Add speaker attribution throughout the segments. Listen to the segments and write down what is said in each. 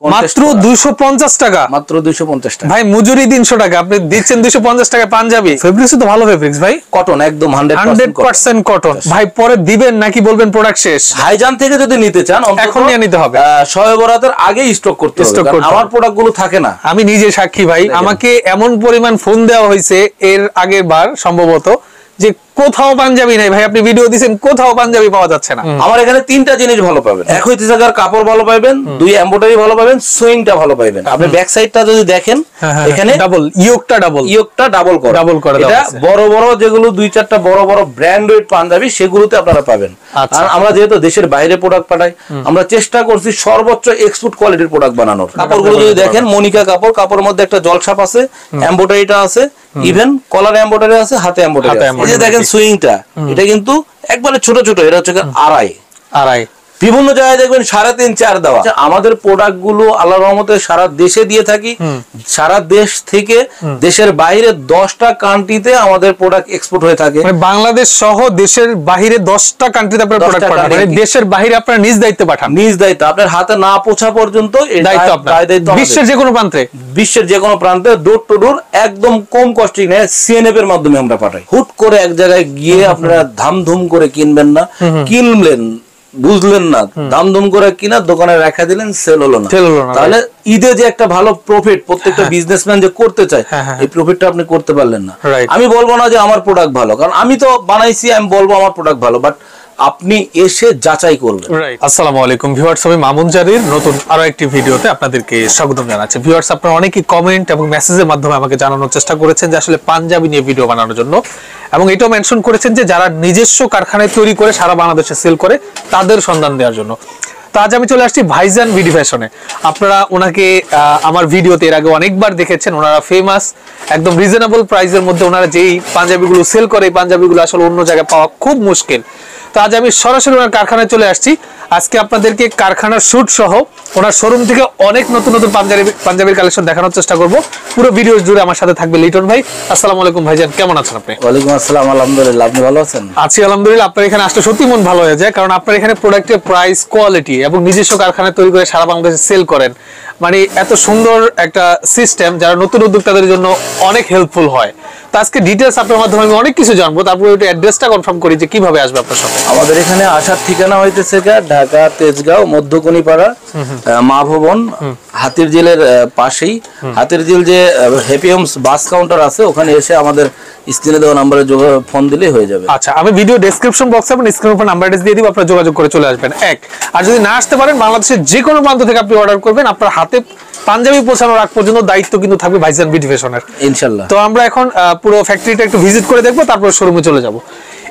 Speaker 1: মাত্র দুইশো পঞ্চাশ টাকা।
Speaker 2: মাত্র দুইশো পঞ্চাশ টাকা।
Speaker 1: ভাই মজুরি তিনশো টাকা। আপনি দিচ্ছেন দুইশো পঞ্চাশ টাকা পাঞ্জাবি। ফেব্রিক্স তো ভালো ফেব্রিক্স ভাই।
Speaker 2: কটন একদম হান্ড্রেড
Speaker 1: পার্সেন্ট কটন ভাই পরে দিবেন নাকি বলবেন প্রোডাক্ট শেষ?
Speaker 2: হাইজান থেকে যদি নিতে চান
Speaker 1: এখন নিয়ে নিতে হবে।
Speaker 2: শবে বরাতের আগেই স্টক করতে
Speaker 1: Stock করতে
Speaker 2: আমার প্রোডাক্টগুলো থাকে না।
Speaker 1: আমি নিজে সাক্ষী ভাই। আমাকে এমন পরিমাণ ফোন দেওয়া হয়েছে এর আগের বার সম্ভবত যে কোথাও পাঞ্জাবি নাই ভাই আপনি ভিডিও দিছেন কোথাও পাঞ্জাবি পাওয়া যাচ্ছে না।
Speaker 2: আমার এখানে তিনটা জিনিস ভালো পাবেন। এক হইতে থাকার কাপড় ভালো পাবেন দুই এমব্রয়ডারি ভালো পাবেন সুইংটা ভালো পাবেন। আপনি ব্যাক সাইডটা যদি দেখেন এখানে
Speaker 1: ডাবল ইয়োকটা ডাবল
Speaker 2: ইয়োকটা ডাবল করা।
Speaker 1: Double করা
Speaker 2: এটা বড় বড় যেগুলো দুই চারটা বড় বড় ব্র্যান্ডেড পাঞ্জাবি সেগুলোতে আপনারা পাবেন।
Speaker 1: আচ্ছা।
Speaker 2: আর আমরা যেহেতু দেশের বাইরে প্রোডাক্ট পাঠাই আমরা চেষ্টা করছি সর্বোচ্চ এক্সপোর্ট কোয়ালিটির প্রোডাক্ট বানানোর। কাপড়গুলো যদি দেখেন মনিকা কাপড় কাপড়ের মধ্যে একটা জলছাপ আছে এমব্রয়ডারিটা আছে ইভেন কলার এমব্রয়ডারি আছে হাতে
Speaker 1: হাতে
Speaker 2: আছে। দেখেন সুইংটা এটা কিন্তু একবারে ছোট ছোট এটা হচ্ছে আড়াই।
Speaker 1: আড়াই।
Speaker 2: বিভিন্ন জায়গায় দেখবেন সাড়ে তিন চার দেওয়া। আচ্ছা, আমাদের প্রোডাক্টগুলো আল্লাহ রহমতে সারা দেশে দিয়ে থাকি। সারা দেশ থেকে দেশের বাইরে দশটা কান্ট্রিতে আমাদের প্রোডাক্ট এক্সপোর্ট হয়ে থাকে।
Speaker 1: মানে বাংলাদেশ সহ দেশের বাহিরে দশটা কান্ট্রিতে আপনার প্রোডাক্ট পাঠান। মানে দেশের বাহিরে আপনার নিজ দায়িত্বে পাঠান।
Speaker 2: নিজ দায়িত্ব। আপনার হাতে না পৌঁছা পর্যন্ত
Speaker 1: বিশ্বের যে কোনো প্রান্তে।
Speaker 2: বিশ্বের যে কোনো প্রান্তে ডোর টু ডোর একদম কম কস্টিং নেয় সিএনএফ এর মাধ্যমে আমরা পাঠাই। হুট করে এক জায়গায় গিয়ে আপনারা ধামধুম করে কিনবেন না। কিনলেন বুঝলেন না দাম দম করে কিনা দোকানে রাখা দিলেন সেল হলো না। তাহলে ঈদে যে একটা ভালো প্রফিট প্রত্যেকটা বিজনেসম্যান যে করতে চায়
Speaker 1: হ্যাঁ, হ্যাঁ।
Speaker 2: এই প্রফিটটা আপনি করতে পারলেন না। আমি বলব না যে আমার প্রোডাক্ট ভালো কারণ আমি তো বানাইছি আমি বলব আমার প্রোডাক্ট ভালো বাট আপনি এসে যাচাই করবেন।
Speaker 1: আসসালামু আলাইকুম ভিউয়ার্স, আমি মামুন জারির। নতুন আরও একটি ভিডিওতে আপনাদেরকে স্বাগতম জানাচ্ছি। ভিউয়ার্স, আপনারা অনেকেই কমেন্ট এবং মেসেজের মাধ্যমে আমাকে জানানোর চেষ্টা করেছেন যে আসলে পাঞ্জাবি নিয়ে ভিডিও বানানোর জন্য। এবং এটাও মেনশন করেছেন যে যারা নিজস্ব কারখানায় তৈরি করে সারা বাংলাদেশে সেল করে, তাদের সন্ধান দেওয়ার জন্য। তো আজ আমি চলে আসছি ভাইজান ভিডি ফ্যাশনে আপনারা ওনাকে আমার ভিডিওতে এর আগে অনেকবার দেখেছেন, ওনারা ফেমাস একদম রিজনেবল প্রাইসের মধ্যে ওনারা যেই পাঞ্জাবিগুলো সেল করে, এই পাঞ্জাবিগুলো আসলে অন্য জায়গায় পাওয়া খুব মুশকিল। তো আজ আমি সরাসরি ওনার কারখানায় চলে আসছি। আজকে আপনাদেরকে কারখানার শুট সহ ওনার শোরুম থেকে অনেক নতুন নতুন পাঞ্জাবি পাঞ্জাবির কালেকশন দেখানোর চেষ্টা করব। পুরো ভিডিও জুড়ে আমার সাথে থাকবে লিটন ভাই। আসসালামু আলাইকুম ভাইজান কেমন আছেন আপনি?
Speaker 2: ওয়ালাইকুম আসসালাম আলহামদুলিল্লাহ আপনি ভালো আছেন?
Speaker 1: আছি আলহামদুলিল্লাহ। আপনার এখানে আসলে সত্যি মন ভালো হয়ে যায় কারণ আপনার এখানে প্রোডাক্টের প্রাইস কোয়ালিটি এবং নিজস্ব কারখানায় তৈরি করে সারা বাংলাদেশে সেল করেন। মানে এত সুন্দর একটা সিস্টেম যারা নতুন উদ্যোক্তাদের জন্য অনেক হেল্পফুল হয়। তো আজকে ডিটেলস আপনার মাধ্যমে আমি অনেক কিছু জানব। তারপরে একটু অ্যাড্রেসটা কনফার্ম করি যে কীভাবে আসবে আপনার সাথে।
Speaker 2: আমাদের এখানে আসার ঠিকানা হইতেছে ঢাকা তেজগাঁও মধ্যকণিপাড়া মা ভবন হাতির জেলের পাশেই। হাতির জেল যে হ্যাপিহমস বাস কাউন্টার আছে ওখানে এসে আমাদের স্ক্রিনে দেওয়া নাম্বারে ফোন দিলেই হয়ে যাবে।
Speaker 1: আচ্ছা আমি ভিডিও ডেসক্রিপশন বক্সে এবং স্ক্রিনের উপর নাম্বার দিয়ে দিব আপনারা যোগাযোগ করে চলে আসবেন। এক আর যদি না আসতে পারেন বাংলাদেশের যে কোনো প্রান্ত থেকে আপনি অর্ডার করবেন। আপনার হাতে পাঞ্জাবি পৌঁছানোর আগ পর্যন্ত দায়িত্ব কিন্তু থাকবে ভাইজান বিউটি ফ্যাশনের।
Speaker 2: ইনশাল্লাহ।
Speaker 1: তো আমরা এখন পুরো ফ্যাক্টরিটা একটু ভিজিট করে দেখব তারপর শোরুমে চলে যাব।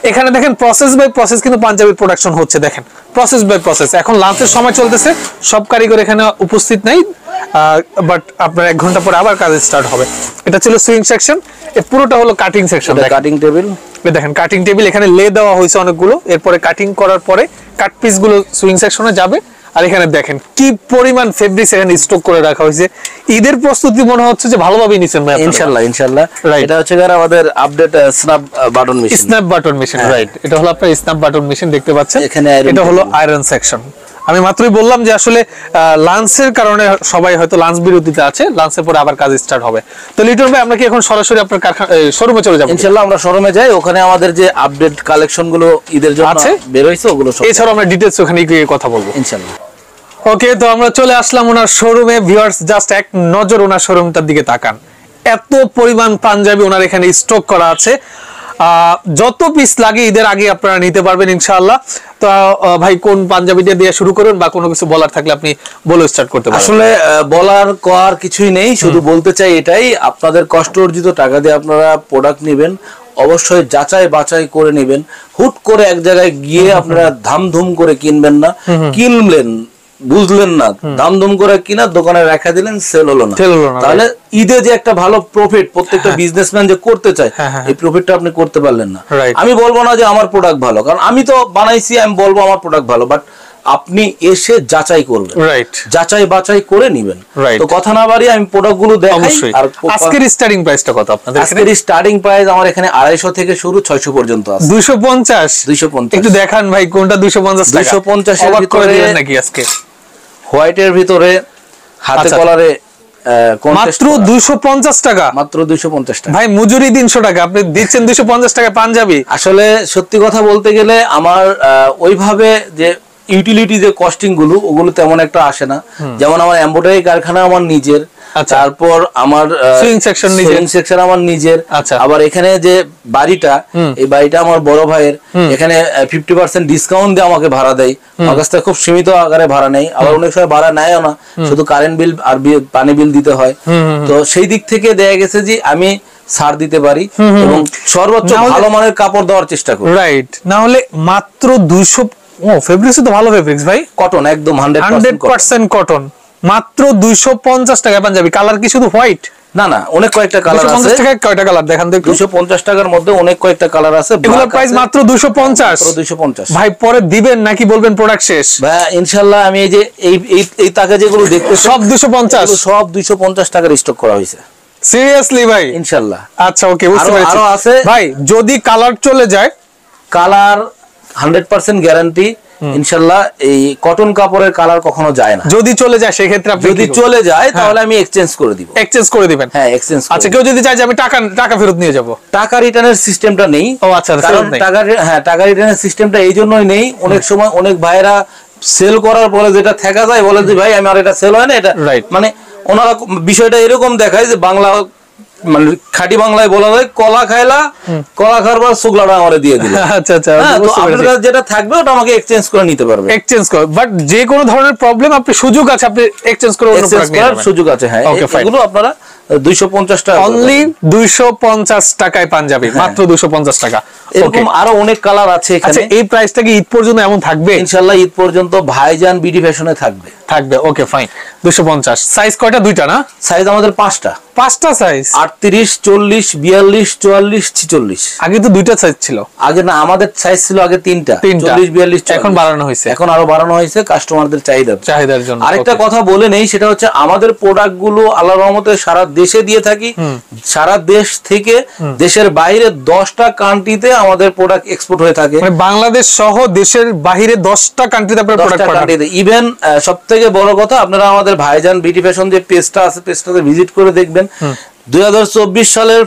Speaker 1: এখানে দেখেন প্রসেস বাই প্রসেস কিন্তু পাঞ্জাবির প্রোডাকশন হচ্ছে দেখেন। প্রসেস বাই প্রসেস এখন লাঞ্চের সময় চলতেছে সব কারিগর এখানে উপস্থিত নাই বাট আপনার এক ঘণ্টা পরে আবার কাজ স্টার্ট হবে। এটা ছিল সুইং সেকশন এ পুরোটা হলো কাটিং সেকশন
Speaker 2: কাটিং টেবিল
Speaker 1: দেখেন কাটিং টেবিল এখানে লে দেওয়া হয়েছে অনেকগুলো এরপরে কাটিং করার পরে কাট পিসগুলো সুইং সেকশনে যাবে। আর এখানে দেখেন কি পরিমাণ ফেব্রিক্স এখানে স্টক করে রাখা হয়েছে। ঈদের প্রস্তুতি মনে হচ্ছে যে ভালোভাবে নিছেন ভাই ইনশাআল্লাহ
Speaker 2: ইনশাল্লাহ ইনশাল্লাহ।
Speaker 1: Right.
Speaker 2: এটা হচ্ছে গিয়ে আমাদের update snap button machine
Speaker 1: snap button machine right এটা হলো আপনার স্ন্যাপ বাটন মেশিন দেখতে পাচ্ছেন।
Speaker 2: এখানে
Speaker 1: এটা হলো আয়রন সেকশন আমি মাত্রই বললাম যে আসলে লাঞ্চের কারণে সবাই হয়তো লাঞ্চ বিরতিতে আছে লাঞ্চের পরে আবার কাজ স্টার্ট হবে। তো লিটন ভাই আমরা কি এখন সরাসরি আপনার কারখানা শোরুমে চলে যাব?
Speaker 2: ইনশাল্লাহ আমরা শোরুমে যাই ওখানে আমাদের যে আপডেট কালেকশনগুলো ঈদের জন্য
Speaker 1: আছে?
Speaker 2: বের হয়েছে ওগুলো সব
Speaker 1: এছাড়াও আমরা ডিটেলস ওখানে গিয়ে কথা বলব।
Speaker 2: ইনশাল্লাহ।
Speaker 1: ওকে তো আমরা চলে আসলাম ওনার শোরুমে ভিউয়ার্স জাস্ট এক নজর ওনার শোরুমটার দিকে তাকান। এত পরিমাণ পাঞ্জাবি ওনার এখানে স্টক করা আছে। যত পিস লাগে ঈদের আগে আপনারা নিতে পারবেন ইনশাআল্লাহ। তো ভাই কোন পাঞ্জাবিটা দিয়ে শুরু করবেন বা কোনো কিছু বলার থাকলে আপনি বলে স্টার্ট করতে পারেন।
Speaker 2: আসলে বলার কর কিছুই নেই শুধু বলতে চাই এটাই আপনাদের কষ্ট অর্জিত টাকা দিয়ে আপনারা প্রোডাক্ট নেবেন অবশ্যই যাচাই বাছাই করে নেবেন। হুট করে এক জায়গায় গিয়ে আপনারা ধামধুম করে কিনবেন না কিনলেন বুঝলেন না দামদম করে কিনা দোকানে রাখা দিলেন সেল হলো না। তাহলে ঈদে যে একটা ভালো প্রফিট প্রত্যেকটা বিজনেসম্যান যে করতে চায়
Speaker 1: হ্যাঁ, হ্যাঁ।
Speaker 2: এই প্রফিটটা আপনি করতে পারলেন না। আমি বলব না যে আমার প্রোডাক্ট ভালো কারণ আমি তো বানাইছি আমি বলব আমার প্রোডাক্ট ভালো বাট আপনি এসে যাচাই করবেন।
Speaker 1: রাইট
Speaker 2: যাচাই বাছাই করে নিবেন. তো কথা না বাড়িয়ে আমি প্রোডাক্টগুলো দেখাই
Speaker 1: অবশ্যই।
Speaker 2: আর
Speaker 1: আজকের স্টার্টিং প্রাইসটা কত আপনাদের
Speaker 2: আজকের স্টার্টিং প্রাইস আমার এখানে আড়াইশো থেকে শুরু ছয়শো পর্যন্ত আছে।
Speaker 1: দুইশো পঞ্চাশ?
Speaker 2: দুইশো পঞ্চাশ।
Speaker 1: একটু দেখান ভাই কোনটা দুইশো পঞ্চাশ
Speaker 2: 250 এর ভিতরে-
Speaker 1: নাকি আজকে?
Speaker 2: হোয়াইটের ভিতরে হাতে
Speaker 1: আচ্ছা,
Speaker 2: কলারে
Speaker 1: মাত্র দুইশো পঞ্চাশ টাকা।
Speaker 2: মাত্র দুইশো পঞ্চাশ টাকা।
Speaker 1: ভাই মজুরি তিনশো টাকা। আপনি দিচ্ছেন দুইশো পঞ্চাশ টাকা পাঞ্জাবি।
Speaker 2: আসলে সত্যি কথা বলতে গেলে আমার ওইভাবে যে ইউটিলিটি যে কস্টিংগুলো ওগুলো তেমন একটা আসে না। যেমন আমার এম্বোটারি কারখানা আমার নিজের। তারপর আমার
Speaker 1: Sewing section নিজের।
Speaker 2: সেকশন আমার নিজের।
Speaker 1: আচ্ছা।
Speaker 2: আবার এখানে যে বাড়িটা এই বাড়িটা আমার বড় ভাইয়ের এখানে ফিফটি পার্সেন্ট ডিসকাউন্ট দিয়ে আমাকে ভাড়া দেয়। আমার কাছ থেকে খুব সীমিত আকারে ভাড়া নেই। আবার অনেক সময় ভাড়া নেয়ও না। শুধু কারেন্ট বিল আর পানি বিল দিতে হয়। তো সেই দিক থেকে দেয়া গেছে যে আমি ছাড় দিতে পারি এবং সর্বোচ্চ ভালো মানের কাপড় দেওয়ার চেষ্টা করি।
Speaker 1: রাইট না হলে মাত্র দুইশো ও ফেব্রিক্স তো ভালো ফেব্রিক্স ভাই।
Speaker 2: কটন একদম হান্ড্রেড
Speaker 1: পার্সেন্ট কটন মাত্র দুইশো পঞ্চাশ টাকা পাঞ্জাবি। কালার কি শুধু হোয়াইট
Speaker 2: না না অনেক কয়েকটা কালার আছে।
Speaker 1: টাকায় কয়টা কালার দেখান তো একটু।
Speaker 2: দুশো পঞ্চাশ টাকার মধ্যে অনেক কয়েকটা কালার আছে।
Speaker 1: এগুলোর প্রাইস মাত্র দুশো পঞ্চাশ।
Speaker 2: দুশো পঞ্চাশ।
Speaker 1: ভাই পরে দিবেন নাকি বলবেন প্রোডাক্ট শেষ?
Speaker 2: ভাইয়া ইনশাল্লাহ আমি এই যে এই এই- তাকে যেগুলো দেখতে
Speaker 1: সব দুশো পঞ্চাশ।
Speaker 2: সব দুইশো পঞ্চাশ টাকার স্টক করা হয়েছে।
Speaker 1: সিরিয়াসলি ভাই?
Speaker 2: ইনশাল্লাহ।
Speaker 1: আচ্ছা ওকে বুঝতে পেরেছি।
Speaker 2: আরও আছে।
Speaker 1: ভাই যদি কালার চলে যায়
Speaker 2: কালার হান্ড্রেড পার্সেন্ট গ্যারান্টি ইনশাল্লাহ এই কটন কাপড়ের কালার কখনো যায় না।
Speaker 1: যদি চলে যায় সেক্ষেত্রে
Speaker 2: যদি চলে যায় তাহলে আমি এক্সচেঞ্জ করে দিব।
Speaker 1: এক্সচেঞ্জ করে দিবেন?
Speaker 2: হ্যাঁ এক্সচেঞ্জ
Speaker 1: আচ্ছা কেউ যদি চায় যে আমি টাকা টাকা ফেরত নিয়ে যাব?
Speaker 2: টাকা রিটার্নের সিস্টেমটা নেই।
Speaker 1: ও আচ্ছা
Speaker 2: কারণ
Speaker 1: ফেরত
Speaker 2: টাকা হ্যাঁ টাকা রিটার্নের সিস্টেমটা এই জন্যই নেই। অনেক সময় অনেক ভাইরা সেল করার পরে যেটা থাকা যায় বলে যে ভাই আমার এটা সেল হয় না এটা
Speaker 1: Right.
Speaker 2: মানে ওনারা বিষয়টা এরকম দেখায় যে বাংলা মানে খাটি বাংলায় বলা হয় কলা খাইলা কলা খাওয়ার শুকলাটা আমার দিয়ে দিল।
Speaker 1: আচ্ছা আচ্ছা
Speaker 2: হ্যাঁ আপনার কাছে যেটা থাকবে ওটা আমাকে এক্সচেঞ্জ করে নিতে পারবে।
Speaker 1: এক্সচেঞ্জ করে বাট যে কোনো ধরনের প্রবলেম আপনি সুযোগ আছে আপনি এক্সচেঞ্জ করে অন্য প্রোডাক্ট
Speaker 2: সুযোগ আছে হ্যাঁ. এগুলো আপনারা দুইশো পঞ্চাশ টাকা
Speaker 1: অনলি দুইশো পঞ্চাশ টাকায় পাঞ্জাবি মাত্র দুইশো পঞ্চাশ টাকা।
Speaker 2: পাবেন। এরকম. আরও অনেক কালার আছে
Speaker 1: আচ্ছা
Speaker 2: এখানে
Speaker 1: এই প্রাইসটা কি ঈদ পর্যন্ত এমন থাকবে?
Speaker 2: ইনশাল্লাহ ঈদ পর্যন্ত ভাইজান বিডি ফ্যাশনে থাকবে।
Speaker 1: থাকবে ওকে ফাইন দুশো পঞ্চাশ। সাইজ কয়টা? দুইটা না?
Speaker 2: সাইজ আমাদের পাঁচটা।
Speaker 1: পাঁচটা সাইজ
Speaker 2: আটত্রিশ চল্লিশ বিয়াল্লিশ চুয়াল্লিশ ছিচল্লিশ।
Speaker 1: আগে তো দুইটা সাইজ ছিল।
Speaker 2: আগে না আমাদের সাইজ ছিল আগে তিনটা।
Speaker 1: তিনটা।
Speaker 2: চল্লিশ বিয়াল্লিশ
Speaker 1: এখন বাড়ানো হয়েছে।
Speaker 2: এখন আরও বাড়ানো হয়েছে কাস্টমারদের চাহিদা
Speaker 1: চাহিদার জন্য
Speaker 2: আরেকটা কথা বলে নেই সেটা হচ্ছে আমাদের প্রোডাক্টগুলো আল্লাহ রহমতে সারা দেশে দিয়ে থাকি। সারা দেশ থেকে দেশের বাইরে দশটা কান্ট্রিতে আমাদের প্রোডাক্ট এক্সপোর্ট হয়ে থাকে।
Speaker 1: মানে বাংলাদেশ সহ দেশের বাহিরে দশটা কান্ট্রিতে আপনার প্রোডাক্ট পাঠান।
Speaker 2: ইভেন সব থেকে বড় কথা আপনারা আমাদের ভাইজান বিটি ফ্যাশন যে পেজটা আছে পেজটাতে ভিজিট করে দেখবেন। দুই সালের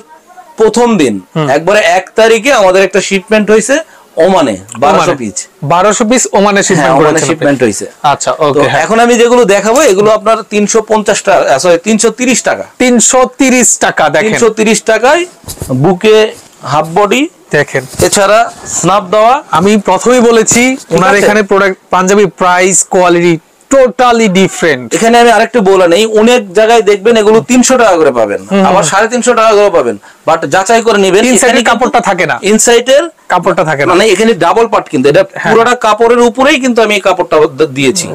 Speaker 2: প্রথম দিন একবারে এক তারিখে আমাদের একটা শিপমেন্ট হয়েছে ওমানে বারোশো পিস
Speaker 1: বারোশো পিস ওমানে
Speaker 2: হ্যাঁ
Speaker 1: শিপমেন্ট
Speaker 2: শিপমেন্ট হয়েছে
Speaker 1: আচ্ছা ওকে
Speaker 2: এখন আমি যেগুলো দেখাবো এগুলো আপনার তিনশো পঞ্চাশ টাকা সরি তিনশো তিরিশ টাকা।
Speaker 1: তিনশো তিরিশ টাকা
Speaker 2: তিনশো তিরিশ টাকায় বুকে হাফ বডি
Speaker 1: দেখেন।
Speaker 2: এছাড়া স্নাপ দেওয়া
Speaker 1: আমি প্রথমেই বলেছি ওনার এখানে product panjabi price quality totally different
Speaker 2: এখানে আমি আরেকটু বলে নেই অনেক জায়গায় দেখবেন এগুলো তিনশো টাকা করে পাবেন। আবার সাড়ে তিনশো টাকা করে পাবেন। বাট যাচাই করে নেবেন
Speaker 1: ইনসাইডের কাপড়টা থাকে না।
Speaker 2: ইনসাইটের
Speaker 1: কাপড়টা থাকে না।
Speaker 2: মানে এখানে ডাবল পার্ট কিন্তু এটা পুরোটা কাপড়ের উপরেই কিন্তু আমি এই কাপড়টা দিয়েছি।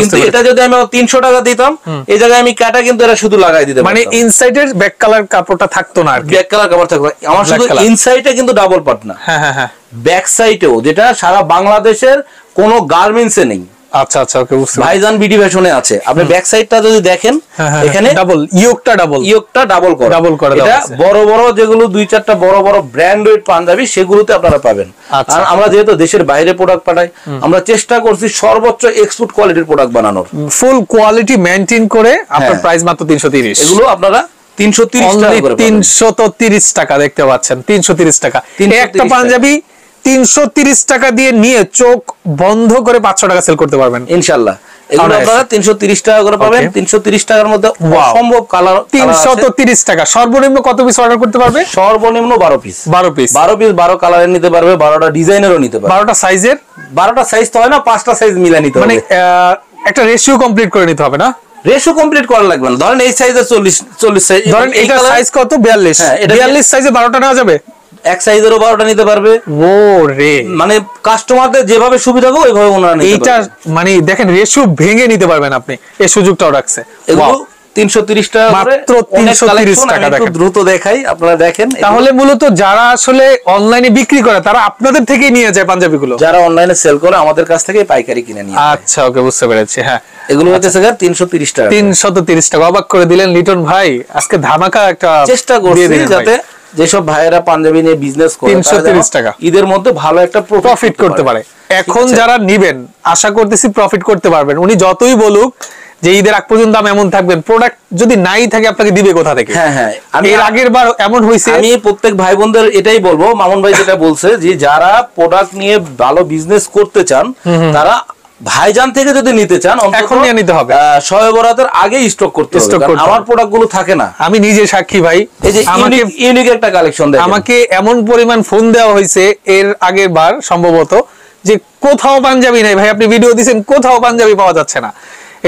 Speaker 2: কিন্তু এটা যদি আমি তিনশো টাকা দিতাম এই জায়গায় আমি কাটা কিন্তু এটা শুধু লাগাই দিতাম
Speaker 1: মানে ইনসাইডের ব্যাক কালার কাপড়টা থাকতো না আর কি।
Speaker 2: ব্ল্যাক কালার কাপড় থাকতো আমার শুধু। ইনসাইডে কিন্তু ডাবল পার্ট না।
Speaker 1: হ্যাঁ হ্যাঁ হ্যাঁ।
Speaker 2: ব্যাক সাইডেও যেটা সারা বাংলাদেশের কোন গার্মেন্টসে নেই।
Speaker 1: আচ্ছা আচ্ছা ওকে বুঝতে পারছি।
Speaker 2: ভাইজান বিডি ফ্যাশনে আছে। আপনি ব্যাক সাইডটা যদি দেখেন
Speaker 1: হ্যাঁ হ্যাঁ
Speaker 2: এখানে
Speaker 1: ডাবল ইয়োকটা ডাবল
Speaker 2: ইয়োগটা ডাবল করা।
Speaker 1: করা
Speaker 2: এটা বড় বড় যেগুলো দুই চারটা বড় বড় ব্র্যান্ডেড পাঞ্জাবি সেগুলোতে আপনারা পাবেন।
Speaker 1: আচ্ছা।
Speaker 2: আর আমরা যেহেতু দেশের বাইরে প্রোডাক্ট পাঠাই আমরা চেষ্টা করছি সর্বোচ্চ এক্সপোর্ট কোয়ালিটির প্রোডাক্ট বানানোর।
Speaker 1: ফুল কোয়ালিটি মেনটেন করে আপনার
Speaker 2: হ্যাঁ।
Speaker 1: প্রাইস মাত্র তিনশো তিরিশ।
Speaker 2: এগুলো আপনারা তিনশো তিরিশ টাকা
Speaker 1: অনলি
Speaker 2: করে পাবেন।
Speaker 1: তিনশো তো তিরিশ টাকা দেখতে পাচ্ছেন তিনশো তিরিশ টাকা।
Speaker 2: 330
Speaker 1: একটা পাঞ্জাবি তিনশো তিরিশ টাকা দিয়ে নিয়ে চোখ বন্ধ করে পাঁচশো টাকা সেল করতে পারবেন।
Speaker 2: ইনশাল্লাহ আপনারা তিনশো তিরিশ টাকা করে পাবেন। তিনশো তিরিশ টাকার মধ্যে অসম্ভব কালার
Speaker 1: তিনশো তিরিশ টাকা। সর্বনিম্ন কত পিস অর্ডার করতে পারবে?
Speaker 2: সর্বনিম্ন বারো পিস
Speaker 1: বারো পিস
Speaker 2: বারো পিস বারো কালারের নিতে পারবে বারোটা ডিজাইনেরও নিতে পারবে।
Speaker 1: বারোটা সাইজের
Speaker 2: বারোটা সাইজ তো হয় না পাঁচটা সাইজ মিলা নিতে
Speaker 1: মানে একটা রেশিও কমপ্লিট করে নিতে হবে না?
Speaker 2: রেশো কমপ্লিট করা লাগবে না। ধরেন এই সাইজের চল্লিশ চল্লিশ সাইজ
Speaker 1: ধরেন এটা সাইজ কত? বিয়াল্লিশ।
Speaker 2: হ্যাঁ,
Speaker 1: বিয়াল্লিশ সাইজে বারোটা নেওয়া যাবে?
Speaker 2: এক সাইজেরও বারোটা নিতে পারবে।
Speaker 1: ও রে।
Speaker 2: মানে কাস্টমারদের যেভাবে সুবিধা হবে ওইভাবে ওনারা
Speaker 1: এইটা মানে দেখেন রেশিও ভেঙে নিতে পারবেন আপনি। এই সুযোগটাও রাখছে।
Speaker 2: এগুলো তিনশো তিরিশ টাকা
Speaker 1: মাত্র
Speaker 2: অনেক
Speaker 1: 330 টাকা দেখেন।
Speaker 2: দ্রুত দেখাই আপনারা দেখেন।
Speaker 1: তাহলে মূলত যারা আসলে অনলাইনে বিক্রি করে তারা আপনাদের থেকেই নিয়ে যায় পাঞ্জাবি গুলো
Speaker 2: যারা অনলাইনে সেল করে আমাদের কাছ থেকে পাইকারি কিনে নিয়ে
Speaker 1: আচ্ছা ওকে বুঝতে পেরেছি হ্যাঁ।
Speaker 2: এগুলো হচ্ছে স্যার তিনশো তিরিশ টাকা করে।
Speaker 1: তিনশত তিরিশ টাকা অবাক করে দিলেন লিটন ভাই। আজকে ধামাকা একটা
Speaker 2: চেষ্টা করছি যাতে যেসব ভাইয়েরা পাঞ্জাবি নিয়ে বিজনেস করে
Speaker 1: 330
Speaker 2: তারা
Speaker 1: টাকা।
Speaker 2: ঈদের মধ্যে ভালো একটা
Speaker 1: প্রফিট করতে পারে। এখন যারা নিবেন আশা করতেছি প্রফিট করতে পারবেন। উনি যতই বলুক যে ঈদের আগ পর্যন্ত দাম এমন থাকবেন প্রোডাক্ট যদি নাই থাকে আপনাকে দিবে কোথা থেকে?
Speaker 2: হ্যাঁ হ্যাঁ। আমি
Speaker 1: এর আগের বার এমন হয়েছে
Speaker 2: আমি প্রত্যেক ভাই বোনদের এটাই বলব মামুন ভাই যেটা বলছে যে যারা প্রোডাক্ট নিয়ে ভালো বিজনেস করতে চান তারা ভাইজান থেকে যদি নিতে চান
Speaker 1: এখন নিয়ে নিতে হবে।
Speaker 2: বরাতের আগেই স্টক করতে হবে। আমার
Speaker 1: হবে।
Speaker 2: প্রোডাক্টগুলো থাকে না।
Speaker 1: আমি নিজে সাক্ষী ভাই।
Speaker 2: এই যে
Speaker 1: আমাকে
Speaker 2: ইউনিক একটা কালেকশন
Speaker 1: আমাকে এমন পরিমাণ ফোন দেওয়া হয়েছে এর আগের বার সম্ভবত যে কোথাও পাঞ্জাবি নাই ভাই। আপনি ভিডিও দিছেন কোথাও পাঞ্জাবি পাওয়া যাচ্ছে না।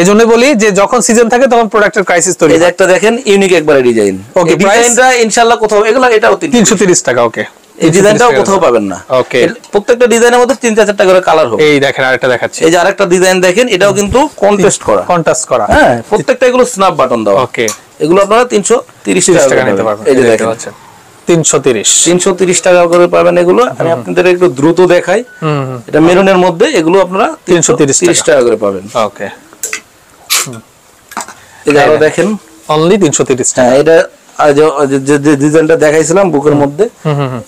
Speaker 1: এই জন্য বলি যে যখন সিজন থাকে তখন প্রোডাক্টের ক্রাইসিস তৈরি
Speaker 2: একটা দেখেন ইউনিক একবারে ডিজাইন
Speaker 1: ওকে?
Speaker 2: ডিজাইনটা ইনশাআল্লাহ কোথাও এগুলো এটাও তিন
Speaker 1: তিনশো তিরিশ টাকা ওকে
Speaker 2: এই ডিজাইনটাও কোথাও পাবেন না।
Speaker 1: Okay.
Speaker 2: প্রত্যেকটা ডিজাইনের মধ্যে তিন চারটা করে কালার হবে।
Speaker 1: এই দেখেন আরেকটা দেখাচ্ছি।
Speaker 2: এই যে আরেকটা ডিজাইন দেখেন এটাও কিন্তু কন্টেস্ট করা।
Speaker 1: কন্ট্রাস্ট করা।
Speaker 2: হ্যাঁ প্রত্যেকটা এগুলো স্ন্যাপ বাটন দেওয়া।
Speaker 1: ওকে
Speaker 2: এগুলো আপনারা তিনশো তিরিশ
Speaker 1: তিরিশ টাকা নিতে পারবেন।
Speaker 2: এই যে দেখেন। করে পাবেন এগুলো। আমি আপনাদের একটু দ্রুত দেখাই। এটা মেরুনের মধ্যে এগুলো আপনারা তিনশো
Speaker 1: 330
Speaker 2: তিরিশ টাকা। করে পাবেন।
Speaker 1: ওকে
Speaker 2: এই যে আরও
Speaker 1: হ্যাঁ।
Speaker 2: দেখেন।
Speaker 1: অনলি তিনশো তিরিশ টাকা।
Speaker 2: হ্যাঁ এটা যে- ডিজাইনটা দেখাইছিলাম বুকের মধ্যে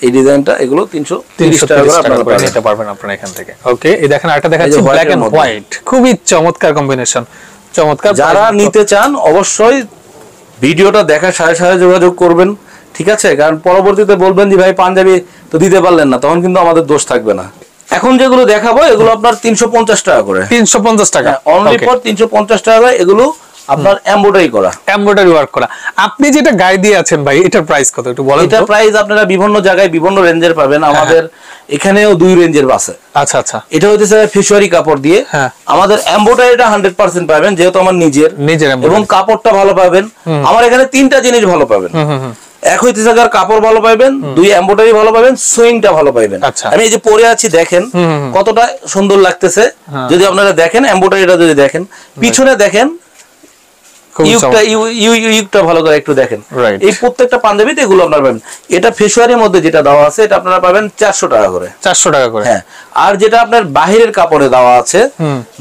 Speaker 2: এই ডিজাইনটা এগুলো তিনশো তিরিশ টাকা করে আপনারা
Speaker 1: নিতে পারবেন আপনারা এখান থেকে। ওকে এই দেখেন আরেকটা দেখাচ্ছি ব্ল্যাক এন্ড হোয়াইট খুবই চমৎকার কম্বিনেশন চমৎকার
Speaker 2: যারা নিতে চান অবশ্যই ভিডিওটা দেখার সাথে সাথে যোগাযোগ করবেন ঠিক আছে? কারণ পরবর্তীতে বলবেন যে ভাই পাঞ্জাবি তো দিতে পারলেন না। তখন কিন্তু আমাদের দোষ থাকবে না। এখন যেগুলো দেখাবো এগুলো আপনার তিনশো পঞ্চাশ টাকা করে।
Speaker 1: তিনশো পঞ্চাশ টাকা।
Speaker 2: অনলি ফর তিনশো পঞ্চাশ টাকা এগুলো আপনার এমব্রয়ডারি করা।
Speaker 1: এমব্রয়ডারি ওয়ার্ক করা। আপনি যেটা গায়ে দিয়ে আছেন ভাই এটার প্রাইস কত একটু বলেন
Speaker 2: এটা প্রাইস আপনারা বিভিন্ন জায়গায় বিভিন্ন রেঞ্জের পাবেন। আমাদের এখানেও দুই রেঞ্জের আছে।
Speaker 1: আচ্ছা আচ্ছা।
Speaker 2: এটা হচ্ছে ফিশারি কাপড় দিয়ে।
Speaker 1: হ্যাঁ।
Speaker 2: আমাদের এমব্রয়ডারিটা হান্ড্রেড পার্সেন্ট পাবেন যেহেতু আমার নিজের।
Speaker 1: নিজের
Speaker 2: এবং কাপড়টা ভালো পাবেন। আমার এখানে তিনটা জিনিস ভালো পাবেন। এক হইতে থাকার কাপড় ভালো পাবেন দুই এমব্রয়ডারি ভালো পাবেন সুইংটা ভালো পাবেন।
Speaker 1: আচ্ছা।
Speaker 2: আমি এই যে পরে আছি দেখেন। কতটা সুন্দর লাগতেছে।
Speaker 1: হ্যাঁ।
Speaker 2: যদি আপনারা দেখেন এমব্রয়ডারিটা যদি দেখেন পিছনে দেখেন ইউকটা
Speaker 1: চমৎকার।
Speaker 2: ইউ- ইউ- ইউ- ইউকটা ভালো করে একটু দেখেন। এই প্রত্যেকটা পাঞ্জাবিতে এগুলো আপনারা পাবেন। এটা ফেসওয়ারির মধ্যে যেটা দেওয়া আছে এটা আপনারা পাবেন চারশো টাকা করে।
Speaker 1: চারশো টাকা করে।
Speaker 2: হ্যাঁ। আর যেটা আপনার বাহিরের কাপড়ে দেওয়া আছে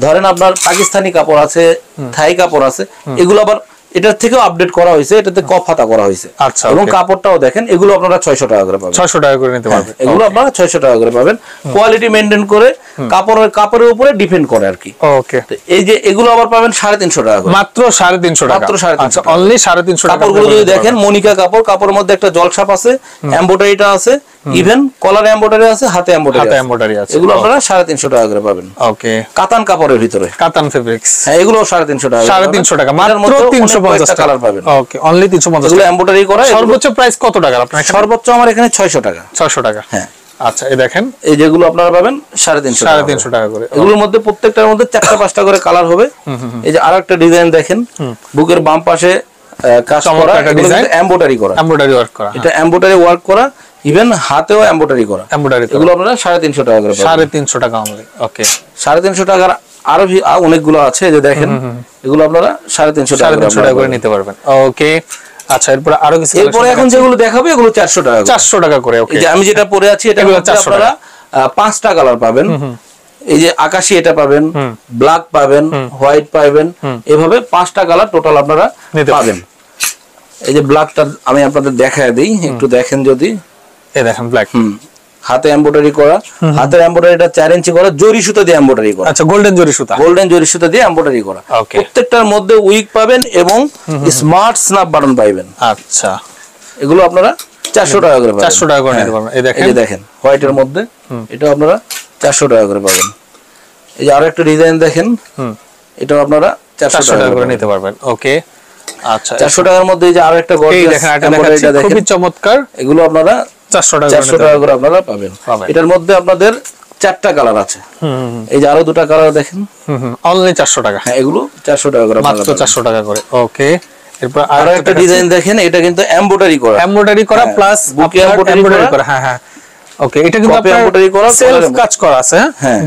Speaker 2: ধরেন আপনার পাকিস্তানি কাপড় আছে থাই কাপড় আছে এগুলো আবার এটার থেকেও আপডেট করা হয়েছে এটাতে কফ হাতা করা হয়েছে।
Speaker 1: আচ্ছা,
Speaker 2: এবং কাপড়টাও দেখেন এগুলো আপনারা ছয়শো টাকা করে পাবেন।
Speaker 1: ছয়শো টাকা করে নিতে
Speaker 2: হ্যাঁ,
Speaker 1: পারবেন।
Speaker 2: এগুলো আপনারা ছয়শো টাকা করে পাবেন। কোয়ালিটি মেনটেন করে কাপড়ের কাপড়ের উপরে ডিপেন্ড করে আর কি।
Speaker 1: ওকে
Speaker 2: এই যে এগুলো আবার পাবেন সাড়ে তিনশো টাকা
Speaker 1: মাত্র সাড়ে তিনশো টাকা।
Speaker 2: মাত্র সাড়ে তিনশো
Speaker 1: আচ্ছা অনলি সাড়ে তিনশো টাকা
Speaker 2: কাপড়গুলো যদি দেখেন মনিকা কাপড় কাপড়ের মধ্যে একটা জলছাপ আছে এমব্রয়ডারিটা আছে ইভেন কলার এমব্রয়ডারি আছে হাতে এমব্রয়ডারি
Speaker 1: আছে।
Speaker 2: এগুলো আপনারা সাড়ে তিনশো টাকা করে পাবেন।
Speaker 1: ওকে
Speaker 2: কাতান কাপড়ের ভিতরে।
Speaker 1: কাতান ফেব্রিক্স
Speaker 2: হ্যাঁ এগুলো সাড়ে তিনশো টাকা
Speaker 1: সাড়ে তিনশো টাকা মাত্র তিনশো পঞ্চাশ টাকা।
Speaker 2: কালার পাবেন।
Speaker 1: ওকে অনলি তিনশো পঞ্চাশ
Speaker 2: এগুলো
Speaker 1: টাকা।
Speaker 2: এমব্রয়ডারি করা
Speaker 1: সর্বোচ্চ প্রাইস কত টাকা আপনার
Speaker 2: সর্বোচ্চ আমার এখানে ছয়শো টাকা।
Speaker 1: ছয়শো টাকা।
Speaker 2: হ্যাঁ।
Speaker 1: আচ্ছা এই দেখেন।
Speaker 2: এই যেগুলো আপনারা পাবেন সাড়ে তিনশো
Speaker 1: সাড়ে তিনশো টাকা করে।
Speaker 2: এগুলোর মধ্যে প্রত্যেকটার মধ্যে চারটা পাঁচটা করে কালার হবে। এই যে আর একটা ডিজাইন দেখেন বুকের বাম পাশে কাজ করা। এমব্রয়ডারি করা।
Speaker 1: এমব্রয়ডারি ওয়ার্ক করা
Speaker 2: এটা এমব্রয়ডারি ওয়ার্ক করা। ইভেন হাতেও এমব্রয়ডারি করা।
Speaker 1: এমব্রয়ডারি
Speaker 2: এগুলো আপনারা সাড়ে তিনশো টাকা করে
Speaker 1: সাড়ে তিনশো টাকা অনলি ওকে
Speaker 2: সাড়ে তিনশো টাকার আরও অনেকগুলো আছে এই যে দেখেন। এগুলো আপনারা সাড়ে তিনশো টাকা
Speaker 1: সাড়ে তিনশো টাকা করে নিতে পারবেন। ওকে আচ্ছা এরপরে আরও কিছু
Speaker 2: এরপরে এখন যেগুলো দেখাবে এগুলো চারশো টাকা
Speaker 1: চারশো টাকা করে ওকে
Speaker 2: যে আমি যেটা পরে আছি এটা
Speaker 1: এগুলো
Speaker 2: মধ্যে
Speaker 1: 400
Speaker 2: আপনারা পাঁচটা কালার পাবেন। এই যে আকাশি এটা পাবেন ব্ল্যাক পাবেন হোয়াইট পাবেন এভাবে পাঁচটা কালার টোটাল আপনারা
Speaker 1: নিতে
Speaker 2: পাবেন। এই যে ব্ল্যাকটা আমি আপনাদের দেখায় দিই একটু দেখেন যদি।
Speaker 1: এই দেখেন ব্ল্যাক
Speaker 2: হুম। হাতে এমব্রয়ডারি করা হাতের এমব্রয়ডারিটা চার ইঞ্চি করা জরি সুতা দিয়ে এমব্রয়ডারি করা।
Speaker 1: আচ্ছা গোল্ডেন জরি সুতা।
Speaker 2: গোল্ডেন জরি সুতা দিয়ে এমব্রয়ডারি করা। প্রত্যেকটার মধ্যে উইক পাবেন এবং স্মার্ট স্ন্যাপ বাটন পাবেন
Speaker 1: আচ্ছা।
Speaker 2: এগুলো আপনারা চারশো টাকা করে পাবেন।
Speaker 1: চারশো টাকা করে
Speaker 2: হ্যাঁ।
Speaker 1: নিতে পারবেন। এই
Speaker 2: এই
Speaker 1: দেখেন
Speaker 2: যে দেখেন হোয়াইটের মধ্যে এটা আপনারা চারশো টাকা করে পাবেন। এই যে আরও একটা ডিজাইন দেখেন
Speaker 1: হুম।
Speaker 2: এটা আপনারা চারশো
Speaker 1: চারশো
Speaker 2: টাকা
Speaker 1: টাকা করে নিতে পারবেন। ওকে আচ্ছা
Speaker 2: চারশো টাকার মধ্যে এই যে আরও একটা
Speaker 1: এই দেখেন একটা
Speaker 2: embroidery
Speaker 1: দেখাচ্ছি।
Speaker 2: টা দেখেন।
Speaker 1: খুবই চমৎকার।
Speaker 2: এগুলো আপনারা
Speaker 1: চারশো টাকা করে
Speaker 2: আপনারা পাবেন। এটার মধ্যে আপনাদের চারটা কালার আছে। এই যে আরও দুটা কালার দেখেন।
Speaker 1: অনলাইন চারশো টাকা।
Speaker 2: হ্যাঁ এগুলো চারশো টাকা করে
Speaker 1: মাত্র চারশো টাকা করে ওকে এরপর
Speaker 2: আরও একটা ডিজাইন দেখেন এটা কিন্তু এমব্রয়ডারি করা।
Speaker 1: এমব্রয়ডারি করা
Speaker 2: হ্যাঁ,
Speaker 1: প্লাস এমব্রয়ডারি।
Speaker 2: করা
Speaker 1: হ্যাঁ হ্যাঁ। ওকে এটা কিন্তু আপনার সেলফ কাজ করা আছে হ্যাঁ?
Speaker 2: হ্যাঁ।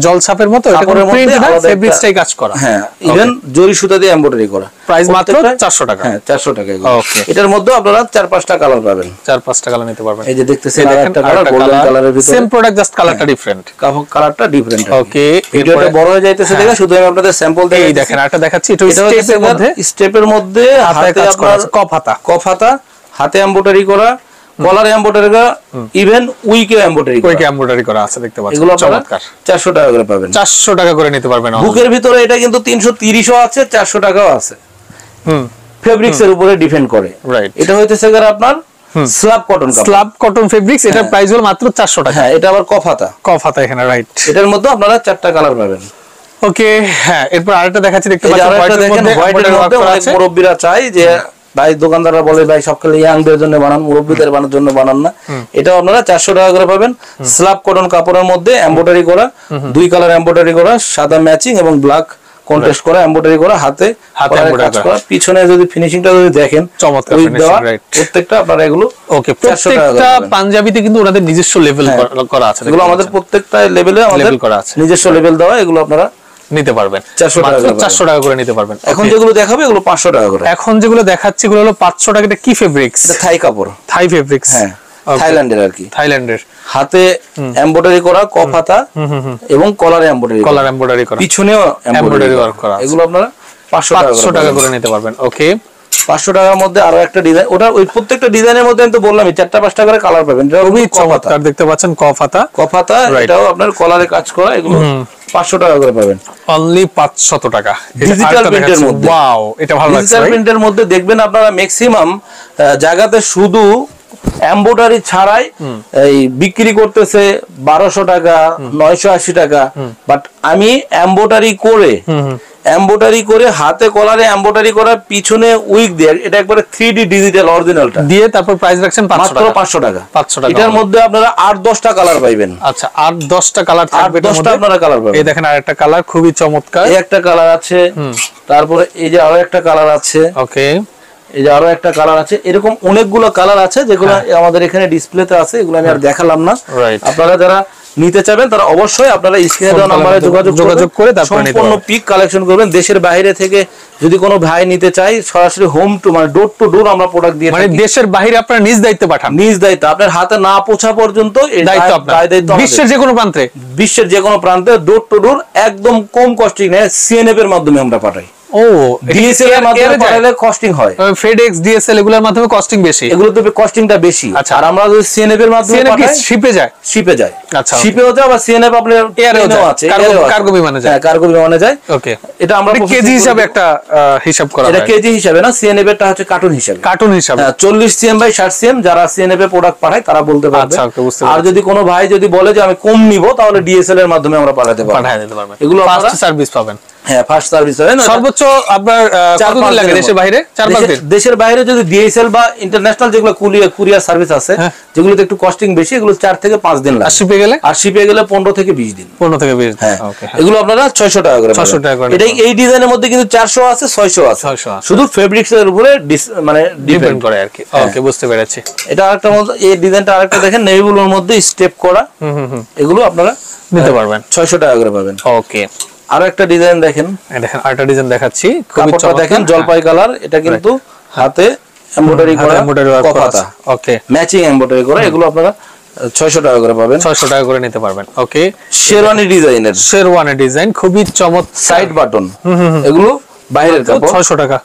Speaker 1: মতো এটা কোনো প্রিন্ট না ফেব্রিক্সটাই কাজ করা।
Speaker 2: হ্যাঁ ইভেন জরি সুতা দিয়ে এমব্রয়ডারি করা।
Speaker 1: প্রাইস মাত্র
Speaker 2: প্রত্যেকটা-
Speaker 1: চারশো টাকা।
Speaker 2: হ্যাঁ চারশো টাকা এগুলো।
Speaker 1: Okay.
Speaker 2: এটার মধ্যে আপনারা চার পাঁচটা কালার পাবেন।
Speaker 1: চার পাঁচটা কালার নিতে পারবেন।
Speaker 2: এই যে দেখতেছেন একটা কালার গোল্ডেন কালারের ভিতরে।
Speaker 1: সেম প্রোডাক্ট জাস্ট কালারটা ডিফারেন্ট
Speaker 2: কালারটা ডিফারেন্ট
Speaker 1: ওকে
Speaker 2: ভিডিওটা বড় হয়ে যাইতেছে দেখে শুধু আমি আপনাদের স্যাম্পল
Speaker 1: এই দেখেন আরেকটা দেখাচ্ছি এটা স্টেপের মধ্যে
Speaker 2: স্টেপের মধ্যে
Speaker 1: হাতে
Speaker 2: হাতে
Speaker 1: কাজ করা
Speaker 2: আপনার
Speaker 1: আছে, হাতা।
Speaker 2: কফ হাতা হাতে এমব্রয়ডারি করা কলার এম্বোটারি করা ইভেন উইকে এম্বোটারি করা।
Speaker 1: কুইক এমব্রয়ডারি করা আছে দেখতে পাচ্ছেন।
Speaker 2: এগুলো
Speaker 1: চমৎকার।
Speaker 2: চারশো টাকা করে পাবেন।
Speaker 1: চারশো টাকা করে নিতে পারবেন।
Speaker 2: বুকের ভিতরে এটা কিন্তু তিনশো তিরিশও আছে চারশো টাকাও আছে।
Speaker 1: হুম।
Speaker 2: ফেব্রিক্স এর উপরে ডিপেন্ড করে।
Speaker 1: রাইট
Speaker 2: এটা হইতেছে গিয়ে আপনার slub cotton
Speaker 1: slub cotton fabrics এটার প্রাইস হলো মাত্র চারশো টাকা।
Speaker 2: হ্যাঁ এটা আবার কফাতা।
Speaker 1: কফ হাতা এখানে রাইট
Speaker 2: এটার মধ্যে আপনারা চারটা কালার পাবেন।
Speaker 1: ওকে হ্যাঁ এরপর আরেকটা দেখাচ্ছি দেখতে পাচ্ছেন হোয়াইটের মধ্যে
Speaker 2: হোয়াইটের মধ্যে অনেক মুরব্বীরা চাই যে ভাই দোকানদাররা বলে ভাই সবকালে ইয়াংদের জন্য বানান মুরব্বীদের বানানোর জন্য বানান না। এটা আপনারা চারশো টাকা করে পাবেন। স্ল্যাব কটন কাপড়ের মধ্যে এম্বোটারি করা দুই কালার এম্বোটারি করা সাদা ম্যাচিং এবং ব্ল্যাক কন্ট্রাস্ট করা এম্বোটারি করা হাতে
Speaker 1: হাতে
Speaker 2: কাজ
Speaker 1: করা।
Speaker 2: পিছনে যদি ফিনিশিংটা যদি দেখেন
Speaker 1: চমৎকার
Speaker 2: প্রত্যেকটা আপনারা এগুলো
Speaker 1: ওকে
Speaker 2: 400 টাকা
Speaker 1: প্রত্যেকটা পাঞ্জাবিতে কিন্তু ওনাদের নিজস্ব লেভেল করা আছে
Speaker 2: এগুলো আমাদের প্রত্যেকটা লেভেলে আমাদের। নিজস্ব লেভেল দেওয়া এগুলো আপনারা
Speaker 1: নিতে পারবেন।
Speaker 2: 400 টাকা করে।
Speaker 1: চারশো টাকা করে নিতে পারবেন।
Speaker 2: এখন যেগুলো দেখাবে এগুলো পাঁচশো টাকা করে।
Speaker 1: এখন যেগুলো দেখাচ্ছি এগুলো হলো পাঁচশো টাকা এটা কি ফেব্রিক্স
Speaker 2: থাই কাপড়।
Speaker 1: থাই ফেব্রিক্স
Speaker 2: হ্যাঁ থাইল্যান্ডের আর কি।
Speaker 1: থাইল্যান্ডের।
Speaker 2: হাতে এমব্রয়ডারি করা কফ হাতা এবং কলার এমব্রয়ডারি
Speaker 1: কলার এমব্রয়ডারি করা।
Speaker 2: পিছনেও এমব্রয়ডারি
Speaker 1: করা।
Speaker 2: এগুলো আপনারা পাঁচশো টাকা
Speaker 1: করে নিতে পারবেন। ওকে
Speaker 2: পাঁচশো টাকার মধ্যে আরও একটা ডিজাইন ওটা ওই প্রত্যেকটা ডিজাইনের মধ্যে আমি তো বললামই চারটা পাঁচটা করে কালার পাবেন
Speaker 1: খুবই চমৎকার দেখতে পাচ্ছেন কফাতা। কফাতা
Speaker 2: কফ এটাও আপনার কলারে কাজ করা এগুলো পাঁচশো টাকা করে পাবেন।
Speaker 1: অনলি পাঁচশত টাকা।
Speaker 2: print এর মধ্যে।
Speaker 1: ওয়াও এটা ভালো লাগছে
Speaker 2: ডিজিটাল প্রিন্টের মধ্যে দেখবেন আপনারা ম্যাক্সিমাম জায়গাতে শুধু এম্বোটারি ছাড়াই এই বিক্রি করতেছে বারোশো টাকা নয়শো আশি টাকা। বাট আমি এম্বোটারি করে এম্বোটারি করে হাতে কলারে এম্বোটারি করা পিছনে উইক দিয়ে এটা একবারে থ্রি ডি ডিজিটাল অরিজিনালটা
Speaker 1: দিয়ে তারপর প্রাইস রাখছেন পাঁচশো
Speaker 2: মাত্র
Speaker 1: টাকা।
Speaker 2: পাঁচশো টাকা।
Speaker 1: 500 টাকা।
Speaker 2: এটার মধ্যে আপনারা আট দশটা কালার পাইবেন।
Speaker 1: আচ্ছা আর দশটা কালার
Speaker 2: আট
Speaker 1: থাকবে
Speaker 2: দশটা। আপনারা কালার পাবেন।
Speaker 1: এই দেখেন আরেকটা কালার খুবই চমৎকার।
Speaker 2: এই একটা কালার আছে। তারপরে এই যে আরও একটা কালার আছে।
Speaker 1: ওকে।
Speaker 2: এই যে আরও একটা কালার আছে। এরকম অনেকগুলো কালার আছে যেগুলো
Speaker 1: হ্যাঁ।
Speaker 2: আমাদের এখানে ডিসপ্লেতে আছে। এগুলো আমি আর দেখালাম না। আপনারা যারা নিতে চাবেন তারা অবশ্যই আপনারা স্ক্রিনে দেওয়া নাম্বারে যোগাযোগ
Speaker 1: যোগাযোগ করে
Speaker 2: সম্পূর্ণ পিক কালেকশন করবেন। দেশের বাইরে থেকে যদি কোনো ভাই নিতে চাই সরাসরি হোম টু মানে ডোর টু ডোর আমরা প্রোডাক্ট দিয়ে
Speaker 1: মানে দেশের বাইরে আপনারা নিজ দায়িত্বে পাঠান।
Speaker 2: নিজ দায়িত্ব। আপনার হাতে না পৌঁছা পর্যন্ত এই
Speaker 1: দায়িত্ব
Speaker 2: দায়-
Speaker 1: আপনার
Speaker 2: দায়িত্ব
Speaker 1: বিশ্বের যে কোনো প্রান্তে।
Speaker 2: বিশ্বের যে কোনো প্রান্তে ডোর টু ডোর একদম কম কস্টিং নেয় সিএনএফ এর মাধ্যমে আমরা পাঠাই।
Speaker 1: ও
Speaker 2: ডিএসএল এর মাধ্যমে পাঠালে কস্টিং হয়।
Speaker 1: ফেডেক্স ডিএসএল এগুলোর মাধ্যমে কস্টিং বেশি।
Speaker 2: এগুলো তো কস্টিংটা বেশি।
Speaker 1: আচ্ছা।
Speaker 2: আর আমরা যদি সিএনএফ এর মাধ্যমে পাঠাই
Speaker 1: শিপে যায়?
Speaker 2: শিপে যায়।
Speaker 1: আচ্ছা,
Speaker 2: শিপেও যায় বা সিএনএফ আপনার
Speaker 1: এয়ারেও
Speaker 2: আছে
Speaker 1: কার্গো- বিমানে যায়।
Speaker 2: হ্যাঁ কার্গো বিমানে যায়।
Speaker 1: ওকে
Speaker 2: এটা আমরা
Speaker 1: কেজি হিসাবে একটা আহ, হিসাব করা
Speaker 2: এটা কেজি হিসাবে না সিএনএফ এরটা হচ্ছে কার্টুন হিসাবে।
Speaker 1: কার্টুন হিসাবে।
Speaker 2: চল্লিশ সিএম বাই ষাট সিএম যারা সিএনএফ এ প্রোডাক্ট পাঠায় তারা বলতে পারবে।
Speaker 1: আচ্ছা,
Speaker 2: আর যদি কোনো ভাই যদি বলে যে আমি কম নিব তাহলে ডিএসএল এর মাধ্যমে আমরা পাঠাতে পারব।
Speaker 1: পাঠায় দিতে পারবেন।
Speaker 2: এগুলো
Speaker 1: ফার্স্ট সার্ভিস পাবেন।
Speaker 2: হ্যাঁ ফার্স্ট সার্ভিস হয় না
Speaker 1: সর্বোচ্চ আপনার কতদিন লাগে দেশের বাইরে? চার পাঁচ দিন?
Speaker 2: দেশের বাইরে যদি ডিএসএল বা ইন্টারন্যাশনাল যেগুলো কুরিয়ার কুরিয়ার সার্ভিস আছে
Speaker 1: হ্যাঁ।
Speaker 2: যেগুলোতে একটু কস্টিং বেশি এগুলো থেকে দিন
Speaker 1: আর শিপে গেলে
Speaker 2: আর শিপে গেলে পনেরো থেকে বিশ দিন।
Speaker 1: পনেরো থেকে বিশ দিন।
Speaker 2: হ্যাঁ। এগুলো আপনারা ছয়শো টাকা করে
Speaker 1: 600 টাকা করে
Speaker 2: এটা এই ডিজাইনের মধ্যে কিন্তু চারশো আছে ছয়শো আছে।
Speaker 1: 600 আছে।
Speaker 2: শুধু ফেব্রিক্স এর উপরে মানে
Speaker 1: ডিপেন্ড করে আর কি। ওকে বুঝতে পেরেছি।
Speaker 2: এটা আরেকটা এই ডিজাইনটা আরেকটা দেখেন মধ্যে স্টেপ করা।
Speaker 1: হুম হুম হুম।
Speaker 2: এগুলো আপনারা
Speaker 1: নিতে পারবেন।
Speaker 2: ছয়শো টাকা করে পাবেন।
Speaker 1: ওকে
Speaker 2: আরও একটা ডিজাইন দেখেন।
Speaker 1: দেখেন আরেকটা ডিজাইন দেখাচ্ছি।
Speaker 2: কাপড়টা দেখেন জলপাই কালার এটা কিন্তু হাতে এমব্রয়ডারি করা
Speaker 1: এমব্রয়ডারি করা ওকে
Speaker 2: ম্যাচিং এমব্রয়ডারি করা এগুলো আপনারা ছয়শো টাকা করে পাবেন।
Speaker 1: 600 টাকা করে নিতে পারবেন। ওকে
Speaker 2: শেরওয়ানি ডিজাইনের
Speaker 1: শেরওয়ানি ডিজাইন খুবই চমৎকার।
Speaker 2: সাইড বাটন এগুলো বাইরের কাপড়।
Speaker 1: 600 টাকা।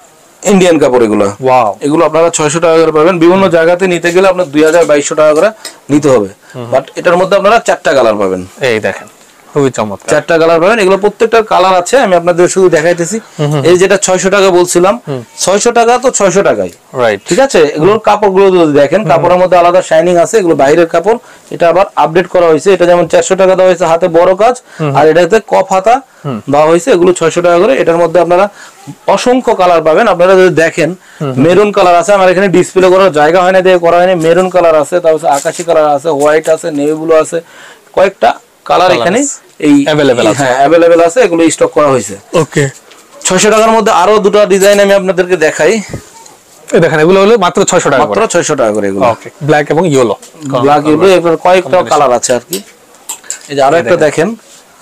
Speaker 2: ইন্ডিয়ান কাপড় এগুলো।
Speaker 1: ওয়াও
Speaker 2: এগুলো আপনারা ছয়শো টাকা করে পাবেন। বিভিন্ন জায়গাতে নিতে গেলে আপনার দুই হাজার বাইশশো টাকা করে নিতে হবে। বাট এটার মধ্যে আপনারা চারটা কালার পাবেন।
Speaker 1: এই দেখেন। খুবই চমৎকার।
Speaker 2: চারটা কালার পাবেন এগুলো প্রত্যেকটার কালার আছে আমি আপনাদের শুধু দেখাইতেছি। এই যেটা ছয়শো টাকা বলছিলাম ছয়শো টাকা তো ছয়শো টাকাই
Speaker 1: রাইট
Speaker 2: ঠিক আছে? এগুলোর কাপড়গুলো যদি দেখেন কাপড়ের মধ্যে আলাদা শাইনিং আছে এগুলো বাইরের কাপড় এটা আবার আপডেট করা হয়েছে এটা যেমন চারশো টাকা দেওয়া হয়েছে হাতে বড় কাজ আর এটাতে কফ হাতা দেওয়া হয়েছে এগুলো ছয়শো টাকা করে। এটার মধ্যে আপনারা অসংখ্য কালার পাবেন। আপনারা যদি দেখেন মেরুন কালার আছে আমার এখানে ডিসপ্লে করার জায়গা হয় না দিয়ে করা হয়নি। মেরুন কালার আছে তারপর আকাশি কালার আছে হোয়াইট আছে নেভি ব্লু আছে কয়েকটা কালার এখানে এই
Speaker 1: अवेलेबल আছে।
Speaker 2: হ্যাঁ অ্যাভেলেবেল আছে এগুলো স্টক করা হয়েছে।
Speaker 1: ওকে
Speaker 2: ছয়শো টাকার মধ্যে আরও দুটো ডিজাইন আমি আপনাদেরকে দেখাই।
Speaker 1: এই দেখেন এগুলো হলো মাত্র 600 টাকা
Speaker 2: মাত্র
Speaker 1: করে।
Speaker 2: ছয়শো টাকা করে এগুলো।
Speaker 1: ওকে ব্ল্যাক এবং ইয়েলো
Speaker 2: ব্ল্যাক ইয়েলো এরপর কয়েকটা কালার আছে আর কি। এই যে আরও একটা দেখেন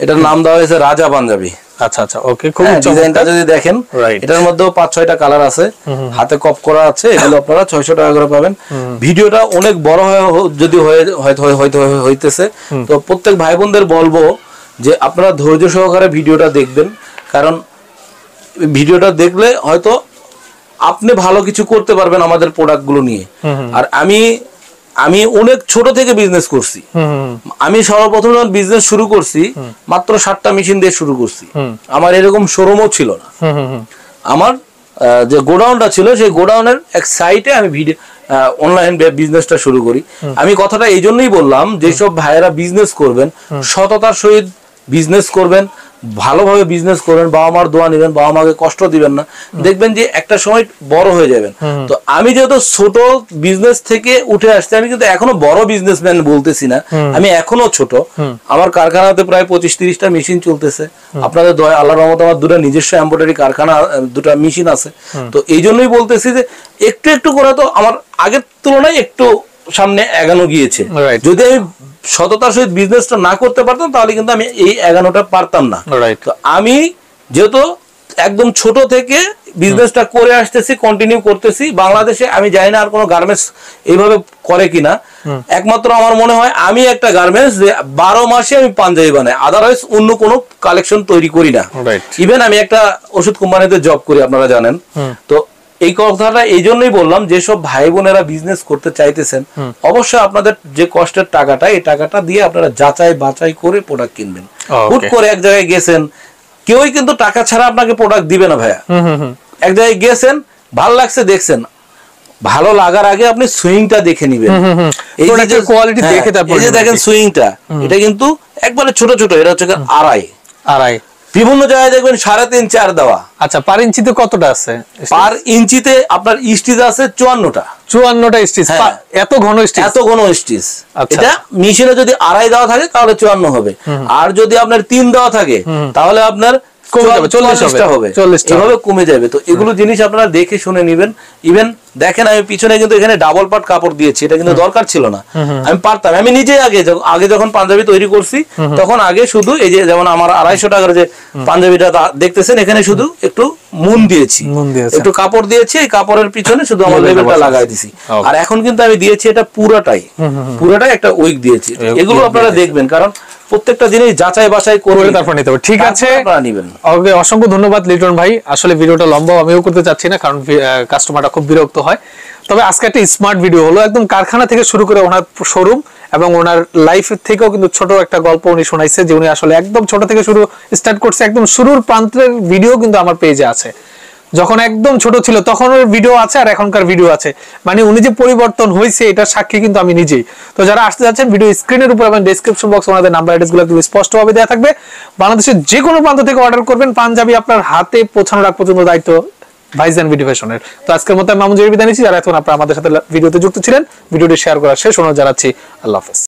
Speaker 2: এটার নাম দেওয়া হয়েছে রাজা পাঞ্জাবি।
Speaker 1: আচ্ছা আচ্ছা ওকে খুবই
Speaker 2: হ্যাঁ, ডিজাইনটা যদি দেখেন. এটার মধ্যেও পাঁচ ছয়টা কালার আছে হাতে কপ করা আছে এগুলো আপনারা ছয়শো টাকা করে পাবেন। ভিডিওটা অনেক বড় যদি হয়তো হইতেছে। তো প্রত্যেক ভাই বোনদের বলব যে আপনারা ধৈর্য সহকারে ভিডিওটা দেখবেন কারণ ভিডিওটা দেখলে হয়তো আপনি ভালো কিছু করতে পারবেন আমাদের প্রোডাক্টগুলো নিয়ে। আর আমি আমি অনেক ছোট থেকে বিজনেস করছি। আমি সর্বপ্রথম যখন বিজনেস শুরু করছি মাত্র সাতটা মেশিন দিয়ে শুরু করছি। আমার এরকম শোরুমও ছিল না। আমার যে গোডাউনটা ছিল সেই গোডাউনের এক সাইটে আমি ভিডিও অনলাইন বিজনেসটা শুরু করি। আমি কথাটা এই জন্যই বললাম যেসব ভাইয়েরা বিজনেস করবেন সততার সহিত বিজনেস করবেন ভালোভাবে বিজনেস করবেন বাবা মার দোয়া নেবেন বাবা মাকে কষ্ট দিবেন না। দেখবেন যে একটা সময় বড় হয়ে যাবেন। তো আমি যেহেতু ছোট বিজনেস থেকে উঠে আসছি আমি কিন্তু এখনও বড় বিজনেসম্যান বলতেছি না। আমি এখনও ছোট। আমার কারখানাতে প্রায় পঁচিশ তিরিশটা মেশিন চলতেছে আপনাদের দয়া আল্লাহ রহমত আমার দুটো নিজস্ব এম্ব্রয়ডারি কারখানা দুটো মেশিন আছে। তো এই জন্যই বলতেছি যে একটু একটু করে তো আমার আগের তুলনায় একটু সামনে এগানো গিয়েছে। যদি আমি সততার সহিত বিজনেসটা না করতে পারতাম তাহলে কিন্তু আমি এই এগানোটা পারতাম না। তো আমি যেহেতু একদম ছোট থেকে বিজনেসটা করে আসতেছি কন্টিনিউ করতেছি বাংলাদেশে আমি জানি না আর কোনো গার্মেন্টস এইভাবে করে কিনা। একমাত্র আমার মনে হয় আমি একটা গার্মেন্টস যে বারো মাসে আমি পাঞ্জাবি বানাই আদারওয়াইজ অন্য কোনো কালেকশন তৈরি করি না।
Speaker 1: রাইট
Speaker 2: ইভেন আমি একটা ওষুধ কোম্পানিতে জব করি আপনারা জানেন। তো এই কথাটা এই জন্যই বললাম যেসব ভাই বোনেরা বিজনেস করতে চাইতেছেন অবশ্যই আপনাদের যে কষ্টের টাকাটা এই টাকাটা দিয়ে আপনারা যাচাই বাছাই করে প্রোডাক্ট কিনবেন। হুট করে এক জায়গায় গেছেন কেউই কিন্তু টাকা ছাড়া আপনাকে প্রোডাক্ট দিবে না ভাইয়া।
Speaker 1: হুম হুম হুম।
Speaker 2: এক জায়গায় গেছেন ভালো লাগছে দেখছেন ভালো লাগার আগে আপনি সুইংটা দেখে নিবেন। এই যে-
Speaker 1: এর quality
Speaker 2: হ্যাঁ,
Speaker 1: দেখে তারপর
Speaker 2: এই যে দেখেন সুইংটা এটা কিন্তু একবারে ছোট ছোট এটা হচ্ছে আড়াই।
Speaker 1: আড়াই।
Speaker 2: বিভিন্ন জায়গায় দেখবেন সাড়ে তিন চার দেওয়া।
Speaker 1: আচ্ছা পার ইঞ্চিতে কতটা আছে?
Speaker 2: পার ইঞ্চিতে আপনার স্টিচ আছে চুয়ান্নটা।
Speaker 1: চুয়ান্নটা স্টিচ।
Speaker 2: হ্যাঁ।
Speaker 1: এত ঘন স্টিচ?
Speaker 2: এত ঘন স্টিচ।
Speaker 1: আচ্ছা।
Speaker 2: এটা মেশিনে যদি আড়াই দেওয়া থাকে তাহলে চুয়ান্ন হবে। আর যদি আপনার তিন দেওয়া থাকে তাহলে আপনার
Speaker 1: কমে যাবে, 40 হবে,
Speaker 2: চল্লিশটা হবে।
Speaker 1: 40 টা
Speaker 2: এভাবে কমে যাবে। তো এগুলো জিনিস আপনারা দেখে শুনে নিবেন। ইভেন দেখেন আমি পিছনে কিন্তু এখানে ডাবল পার্ট কাপড় দিয়েছি। এটা কিন্তু দরকার ছিল না। আমি পারতাম। আমি নিজে আগে আগে যখন পাঞ্জাবি তৈরি করছি তখন আগে শুধু এই যে যেমন আমার আড়াইশো টাকার যে পাঞ্জাবিটা দেখতেছেন এখানে শুধু একটু মুন দিয়েছি। একটু কাপড় দিয়েছি এই কাপড়ের পিছনে শুধু আমার
Speaker 1: লেবেলটা
Speaker 2: লাগাই দিছি। আর এখন কিন্তু আমি দিয়েছি এটা পুরোটাই। পুরোটাই একটা উইক দিয়েছি। এগুলো আপনারা দেখবেন কারণ প্রত্যেকটা জিনিস যাচাই বাছাই করে
Speaker 1: তারপর নিতে হবে। ঠিক আছে। ওকে অসংখ্য ধন্যবাদ লিটন ভাই। আসলে ভিডিওটা লম্বাও আমিও করতে চাচ্ছি না কারণ কাস্টমারটা খুব বিরক্ত হয়। তবে আজকে একটা স্মার্ট ভিডিও হলো। একদম কারখানা থেকে শুরু করে ওনার শোরুম এবং ওনার লাইফ থেকেও কিন্তু ছোট একটা গল্প উনি শোনাইছে যে উনি আসলে একদম ছোট থেকে শুরু স্টার্ট করছে একদম শুরুর প্রান্তের ভিডিও কিন্তু আমার পেজে আছে। যখন একদম ছোট ছিল, তখন ওর ভিডিও আছে আর এখনকার ভিডিও আছে। মানে উনি যে পরিবর্তন হয়েছে এটা সাক্ষী কিন্তু আমি নিজেই। তো যারা আসতে যাচ্ছেন ভিডিও স্ক্রিনের উপর এবং ডেসক্রিপশন বক্স ওনাদের নাম্বার অ্যাড্রেসগুলো একদম স্পষ্টভাবে দেওয়া থাকবে। বাংলাদেশের যে কোনো প্রান্ত থেকে অর্ডার করবেন, পাঞ্জাবি আপনার হাতে পৌঁছানোর আগ পর্যন্ত দায়িত্ব ভাইজান ভিডিও ফ্যাশনের তো আজকের মতো আমি মামুন জেরি বিদায় নিচ্ছি। যারা এখন আপনারা আমাদের সাথে ভিডিওতে যুক্ত ছিলেন ভিডিওটি শেয়ার করা শেষ অনুরোধ জানাচ্ছি। আল্লাহ হাফেজ।